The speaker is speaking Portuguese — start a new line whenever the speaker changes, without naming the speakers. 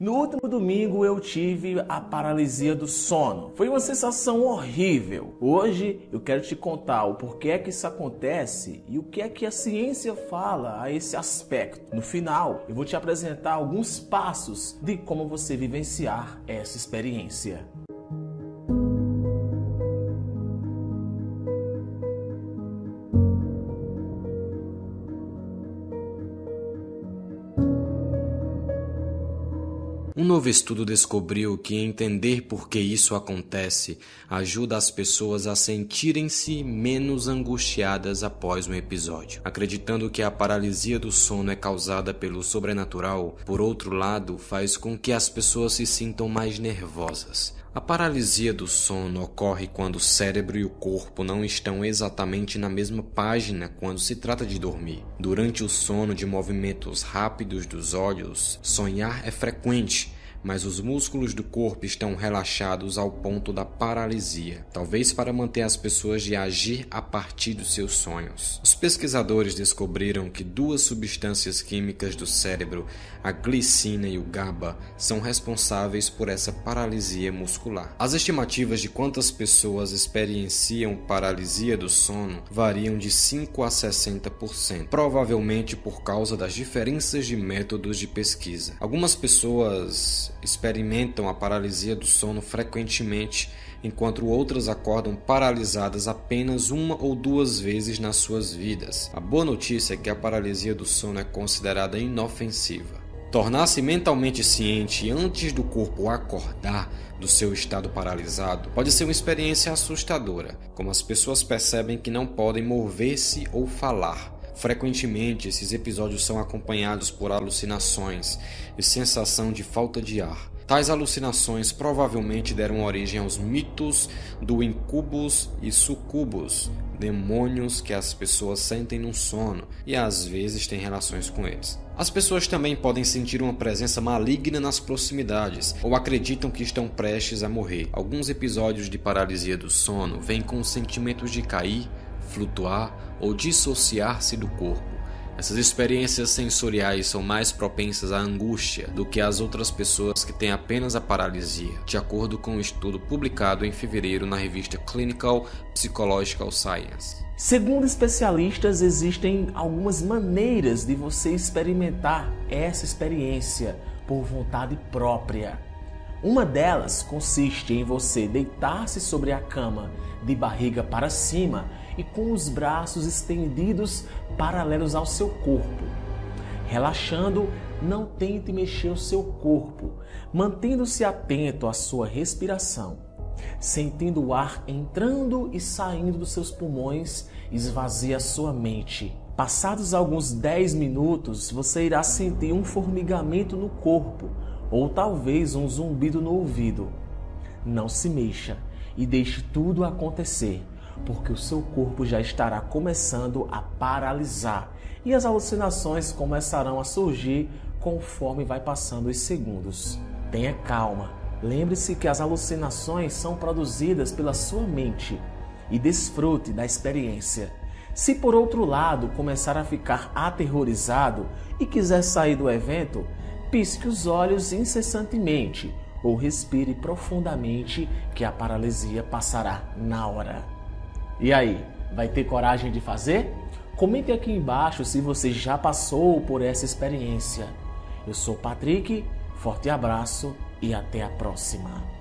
No último domingo eu tive a paralisia do sono. Foi uma sensação horrível. Hoje eu quero te contar o porquê é que isso acontece e o que é que a ciência fala a esse aspecto. No final, eu vou te apresentar alguns passos de como você vivenciar essa experiência.
Um novo estudo descobriu que entender por que isso acontece ajuda as pessoas a sentirem-se menos angustiadas após um episódio. Acreditando que a paralisia do sono é causada pelo sobrenatural, por outro lado, faz com que as pessoas se sintam mais nervosas. A paralisia do sono ocorre quando o cérebro e o corpo não estão exatamente na mesma página quando se trata de dormir. Durante o sono de movimentos rápidos dos olhos, sonhar é frequente mas os músculos do corpo estão relaxados ao ponto da paralisia, talvez para manter as pessoas de agir a partir dos seus sonhos. Os pesquisadores descobriram que duas substâncias químicas do cérebro, a glicina e o GABA, são responsáveis por essa paralisia muscular. As estimativas de quantas pessoas experienciam paralisia do sono variam de 5 a 60%, provavelmente por causa das diferenças de métodos de pesquisa. Algumas pessoas experimentam a paralisia do sono frequentemente, enquanto outras acordam paralisadas apenas uma ou duas vezes nas suas vidas. A boa notícia é que a paralisia do sono é considerada inofensiva. Tornar-se mentalmente ciente antes do corpo acordar do seu estado paralisado pode ser uma experiência assustadora, como as pessoas percebem que não podem mover-se ou falar. Frequentemente, esses episódios são acompanhados por alucinações e sensação de falta de ar. Tais alucinações provavelmente deram origem aos mitos do incubus e sucubus, demônios que as pessoas sentem no sono e às vezes têm relações com eles. As pessoas também podem sentir uma presença maligna nas proximidades ou acreditam que estão prestes a morrer. Alguns episódios de paralisia do sono vêm com sentimentos de cair, flutuar ou dissociar-se do corpo. Essas experiências sensoriais são mais propensas à angústia do que as outras pessoas que têm apenas a paralisia, de acordo com um estudo publicado em fevereiro na revista Clinical Psychological Science.
Segundo especialistas, existem algumas maneiras de você experimentar essa experiência por vontade própria. Uma delas consiste em você deitar-se sobre a cama de barriga para cima e com os braços estendidos paralelos ao seu corpo. Relaxando, não tente mexer o seu corpo, mantendo-se atento à sua respiração, sentindo o ar entrando e saindo dos seus pulmões, esvazia sua mente. Passados alguns 10 minutos, você irá sentir um formigamento no corpo ou talvez um zumbido no ouvido. Não se mexa e deixe tudo acontecer, porque o seu corpo já estará começando a paralisar e as alucinações começarão a surgir conforme vai passando os segundos. Tenha calma. Lembre-se que as alucinações são produzidas pela sua mente e desfrute da experiência. Se por outro lado começar a ficar aterrorizado e quiser sair do evento, pisque os olhos incessantemente ou respire profundamente que a paralisia passará na hora. E aí, vai ter coragem de fazer? Comente aqui embaixo se você já passou por essa experiência. Eu sou Patrick, forte abraço e até a próxima.